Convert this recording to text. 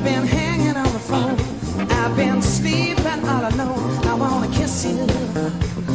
I've been hanging on the phone. I've been sleeping all alone. I wanna kiss you.